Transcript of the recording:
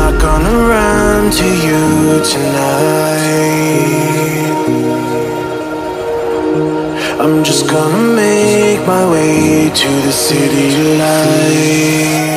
not gonna run to you tonight. I'm just gonna make my way to the city lights.